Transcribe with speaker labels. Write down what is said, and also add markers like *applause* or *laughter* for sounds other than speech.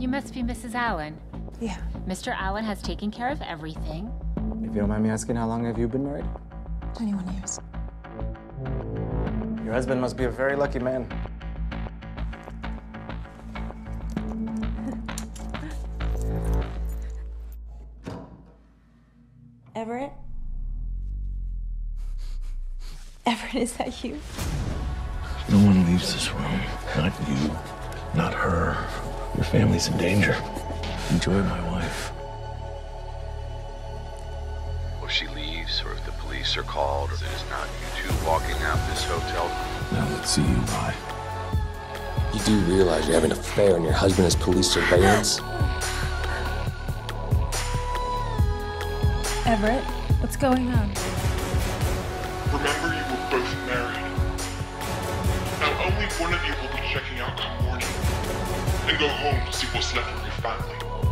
Speaker 1: You must be Mrs. Allen.
Speaker 2: Yeah.
Speaker 1: Mr. Allen has taken care of everything.
Speaker 3: If you don't mind me asking, how long have you been married?
Speaker 2: 21 years.
Speaker 3: Your husband must be a very lucky man. *laughs*
Speaker 2: Everett? *laughs* Everett, is that you?
Speaker 4: No one leaves this room. Not you, not her. Your family's in danger. Enjoy my wife.
Speaker 5: If she leaves, or if the police are called, or it is not you two walking out this hotel,
Speaker 4: Now let's see you lie.
Speaker 6: You do realize you're having an affair and your husband is police surveillance?
Speaker 2: Everett, what's going on?
Speaker 7: Remember, you were both married. Now, only one of you will be checking out come morning and go home to see what's left of your family.